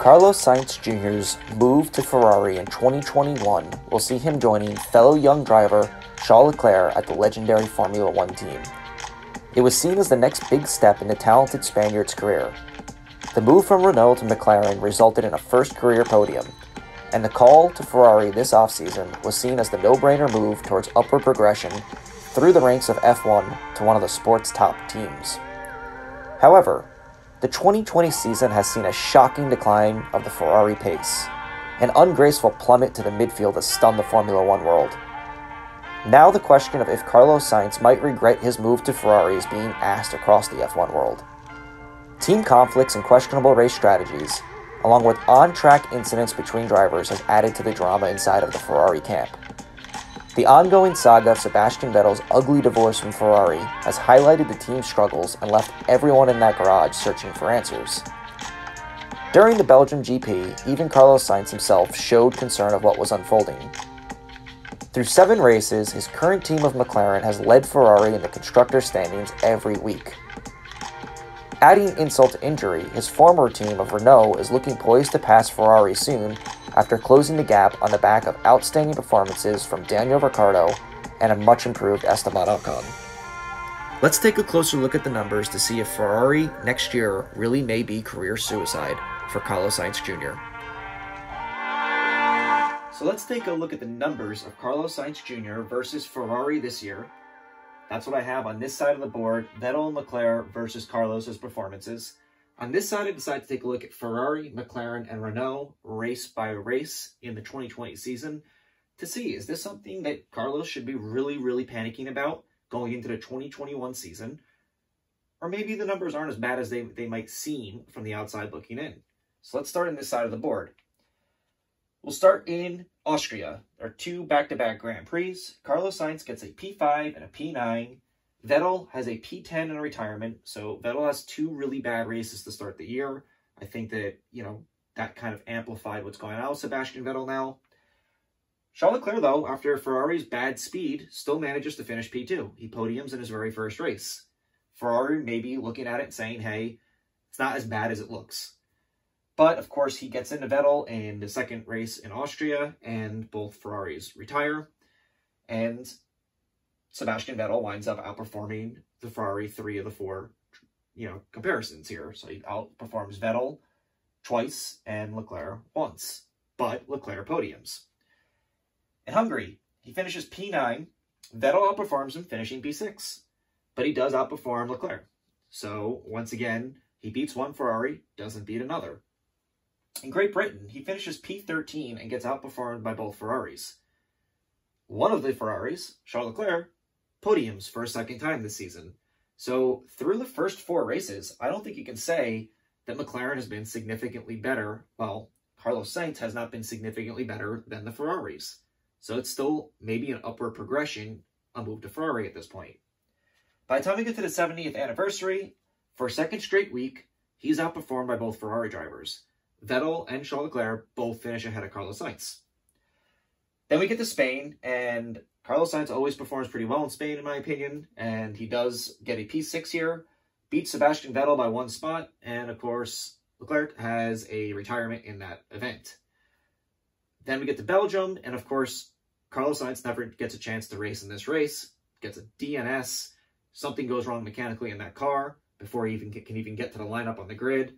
Carlos Sainz Jr.'s move to Ferrari in 2021 will see him joining fellow young driver Charles Leclerc at the legendary Formula One team. It was seen as the next big step in the talented Spaniard's career. The move from Renault to McLaren resulted in a first career podium, and the call to Ferrari this offseason was seen as the no brainer move towards upward progression through the ranks of F1 to one of the sport's top teams. However, the 2020 season has seen a shocking decline of the Ferrari pace. An ungraceful plummet to the midfield has stunned the Formula One world. Now, the question of if Carlos Sainz might regret his move to Ferrari is being asked across the F1 world. Team conflicts and questionable race strategies, along with on track incidents between drivers, has added to the drama inside of the Ferrari camp. The ongoing saga of Sebastian Vettel's ugly divorce from Ferrari has highlighted the team's struggles and left everyone in that garage searching for answers. During the Belgium GP, even Carlos Sainz himself showed concern of what was unfolding. Through seven races, his current team of McLaren has led Ferrari in the constructor standings every week. Adding insult to injury, his former team of Renault is looking poised to pass Ferrari soon after closing the gap on the back of outstanding performances from Daniel Ricciardo and a much improved Esteban Ocon. Let's take a closer look at the numbers to see if Ferrari next year really may be career suicide for Carlos Sainz Jr. So let's take a look at the numbers of Carlos Sainz Jr. versus Ferrari this year. That's what I have on this side of the board, Vettel and Leclerc versus Carlos's performances. On this side, I decided to take a look at Ferrari, McLaren, and Renault race by race in the 2020 season to see, is this something that Carlos should be really, really panicking about going into the 2021 season? Or maybe the numbers aren't as bad as they, they might seem from the outside looking in. So let's start on this side of the board. We'll start in Austria. There are two back-to-back -back Grand Prix. Carlos Sainz gets a P5 and a P9. Vettel has a P10 in retirement, so Vettel has two really bad races to start the year. I think that, you know, that kind of amplified what's going on with Sebastian Vettel now. Charles Leclerc, though, after Ferrari's bad speed, still manages to finish P2. He podiums in his very first race. Ferrari may be looking at it saying, hey, it's not as bad as it looks. But, of course, he gets into Vettel in the second race in Austria, and both Ferraris retire. And Sebastian Vettel winds up outperforming the Ferrari three of the four, you know, comparisons here. So he outperforms Vettel twice and Leclerc once, but Leclerc podiums. In Hungary, he finishes P9. Vettel outperforms him, finishing P6, but he does outperform Leclerc. So once again, he beats one Ferrari, doesn't beat another. In Great Britain, he finishes P13 and gets outperformed by both Ferraris. One of the Ferraris, Charles Leclerc, podiums for a second time this season. So through the first four races, I don't think you can say that McLaren has been significantly better. Well, Carlos Sainz has not been significantly better than the Ferraris. So it's still maybe an upward progression, a move to Ferrari at this point. By the time we get to the 70th anniversary, for a second straight week, he's outperformed by both Ferrari drivers. Vettel and Charles Leclerc both finish ahead of Carlos Sainz. Then we get to Spain, and Carlos Sainz always performs pretty well in Spain, in my opinion, and he does get a P6 here, beats Sebastian Vettel by one spot, and of course, Leclerc has a retirement in that event. Then we get to Belgium, and of course, Carlos Sainz never gets a chance to race in this race, gets a DNS, something goes wrong mechanically in that car before he even can even get to the lineup on the grid.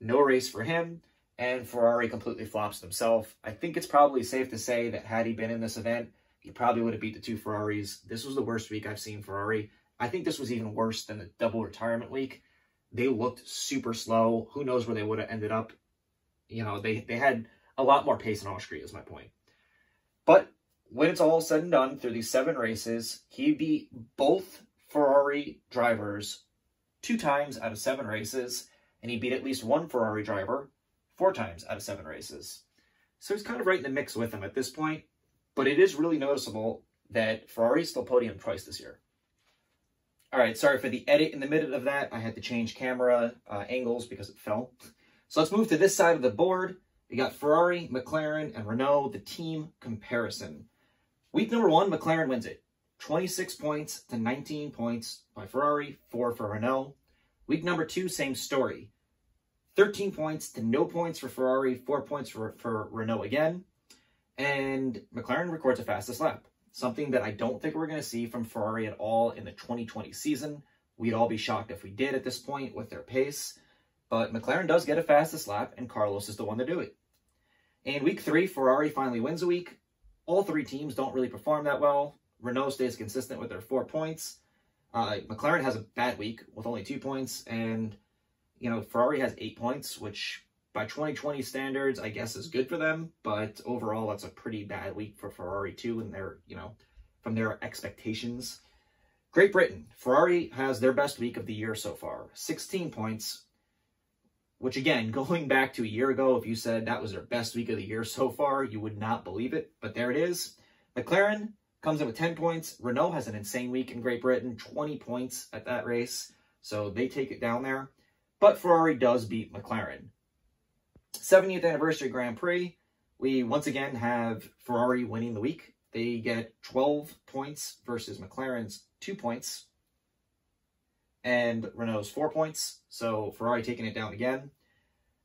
No race for him, and Ferrari completely flops themselves. I think it's probably safe to say that had he been in this event, he probably would have beat the two Ferraris. This was the worst week I've seen Ferrari. I think this was even worse than the double retirement week. They looked super slow. Who knows where they would have ended up. You know, they, they had a lot more pace in Austria is my point. But when it's all said and done through these seven races, he beat both Ferrari drivers two times out of seven races, and he beat at least one Ferrari driver four times out of seven races. So he's kind of right in the mix with them at this point. But it is really noticeable that Ferrari still podium twice this year. All right, sorry for the edit in the middle of that. I had to change camera uh, angles because it fell. So let's move to this side of the board. We got Ferrari, McLaren, and Renault, the team comparison. Week number one, McLaren wins it. 26 points to 19 points by Ferrari, 4 for Renault. Week number two, same story. 13 points to no points for Ferrari, 4 points for, for Renault again. And McLaren records a fastest lap, something that I don't think we're going to see from Ferrari at all in the 2020 season. We'd all be shocked if we did at this point with their pace. But McLaren does get a fastest lap, and Carlos is the one to do it. In week three, Ferrari finally wins a week. All three teams don't really perform that well. Renault stays consistent with their four points. Uh, McLaren has a bad week with only two points, and you know Ferrari has eight points, which by 2020 standards, I guess is good for them. But overall, that's a pretty bad week for Ferrari too, and their you know from their expectations. Great Britain, Ferrari has their best week of the year so far, 16 points. Which again, going back to a year ago, if you said that was their best week of the year so far, you would not believe it. But there it is. McLaren comes in with 10 points. Renault has an insane week in Great Britain, 20 points at that race. So they take it down there. But Ferrari does beat McLaren. 70th anniversary Grand Prix, we once again have Ferrari winning the week. They get 12 points versus McLaren's 2 points. And Renault's 4 points. So Ferrari taking it down again.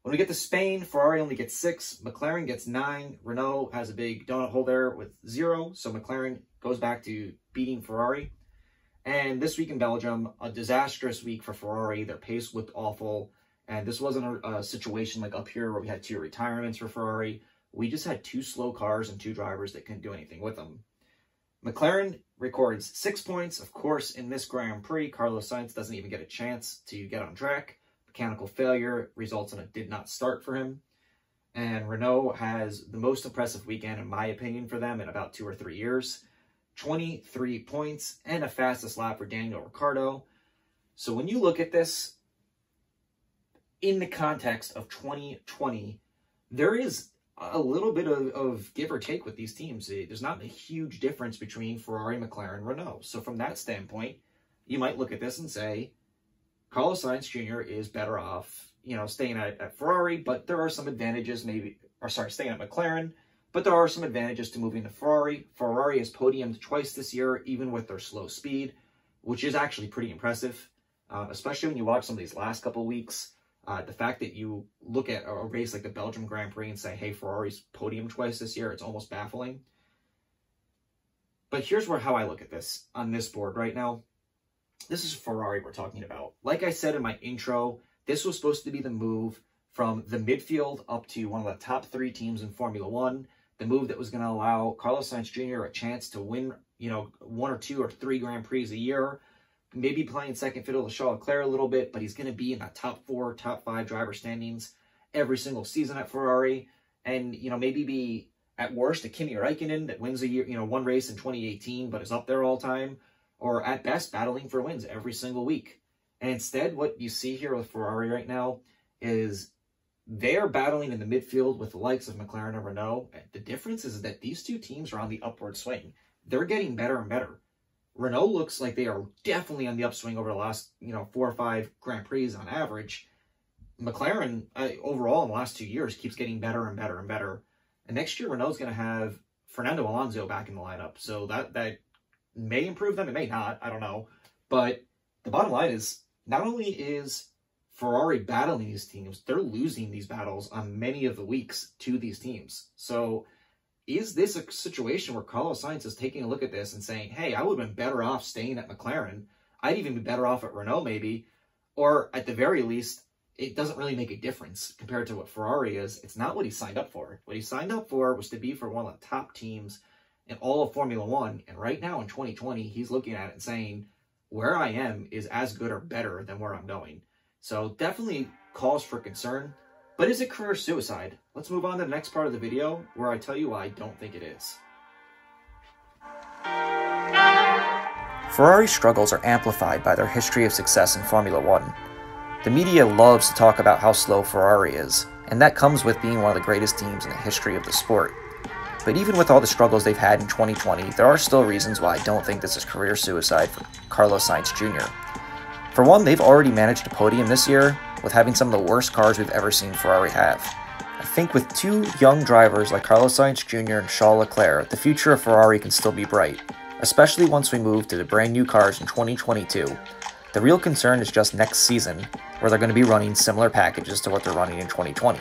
When we get to Spain, Ferrari only gets 6. McLaren gets 9. Renault has a big donut hole there with 0. So McLaren goes back to beating Ferrari. And this week in Belgium, a disastrous week for Ferrari. Their pace looked awful. And this wasn't a, a, situation like up here where we had two retirements for Ferrari. We just had two slow cars and two drivers that couldn't do anything with them. McLaren records six points. Of course, in this Grand Prix, Carlos Sainz doesn't even get a chance to get on track. Mechanical failure results in a did not start for him. And Renault has the most impressive weekend, in my opinion, for them in about two or three years. 23 points and a fastest lap for Daniel Ricciardo. So when you look at this in the context of 2020, there is a little bit of, of give or take with these teams. There's not a huge difference between Ferrari, McLaren, Renault. So from that standpoint, you might look at this and say, Carlos Sainz Jr. is better off, you know, staying at, at Ferrari, but there are some advantages maybe, or sorry, staying at McLaren, but there are some advantages to moving to Ferrari. Ferrari has podiumed twice this year, even with their slow speed, which is actually pretty impressive, uh, especially when you watch some of these last couple weeks. Uh, the fact that you look at a race like the Belgium Grand Prix and say, hey, Ferrari's podium twice this year, it's almost baffling. But here's where how I look at this on this board right now. This is Ferrari we're talking about. Like I said in my intro, this was supposed to be the move from the midfield up to one of the top three teams in Formula One the move that was going to allow Carlos Sainz Jr. a chance to win, you know, one or two or three Grand Prix a year. Maybe playing second fiddle to Charles Leclerc a little bit, but he's going to be in that top four, top five driver standings every single season at Ferrari. And, you know, maybe be at worst a Kimi Raikkonen that wins a year, you know, one race in 2018, but is up there all time. Or at best, battling for wins every single week. And instead, what you see here with Ferrari right now is they are battling in the midfield with the likes of McLaren and Renault. The difference is that these two teams are on the upward swing. They're getting better and better. Renault looks like they are definitely on the upswing over the last, you know, four or five Grand Prix on average. McLaren, uh, overall in the last two years, keeps getting better and better and better. And next year, Renault's going to have Fernando Alonso back in the lineup. So that, that may improve them. It may not. I don't know. But the bottom line is, not only is Ferrari battling these teams, they're losing these battles on many of the weeks to these teams. So is this a situation where Carlos Sainz is taking a look at this and saying, hey, I would have been better off staying at McLaren. I'd even be better off at Renault maybe. Or at the very least, it doesn't really make a difference compared to what Ferrari is. It's not what he signed up for. What he signed up for was to be for one of the top teams in all of Formula One. And right now in 2020, he's looking at it and saying, where I am is as good or better than where I'm going. So definitely cause for concern. But is it career suicide? Let's move on to the next part of the video where I tell you why I don't think it is. Ferrari's struggles are amplified by their history of success in Formula One. The media loves to talk about how slow Ferrari is, and that comes with being one of the greatest teams in the history of the sport. But even with all the struggles they've had in 2020, there are still reasons why I don't think this is career suicide for Carlos Sainz Jr. For one, they've already managed a podium this year with having some of the worst cars we've ever seen Ferrari have. I think with two young drivers like Carlos Sainz Jr. and Charles Leclerc, the future of Ferrari can still be bright, especially once we move to the brand new cars in 2022. The real concern is just next season, where they're going to be running similar packages to what they're running in 2020.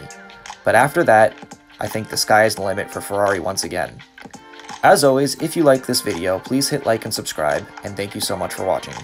But after that, I think the sky is the limit for Ferrari once again. As always, if you like this video, please hit like and subscribe, and thank you so much for watching.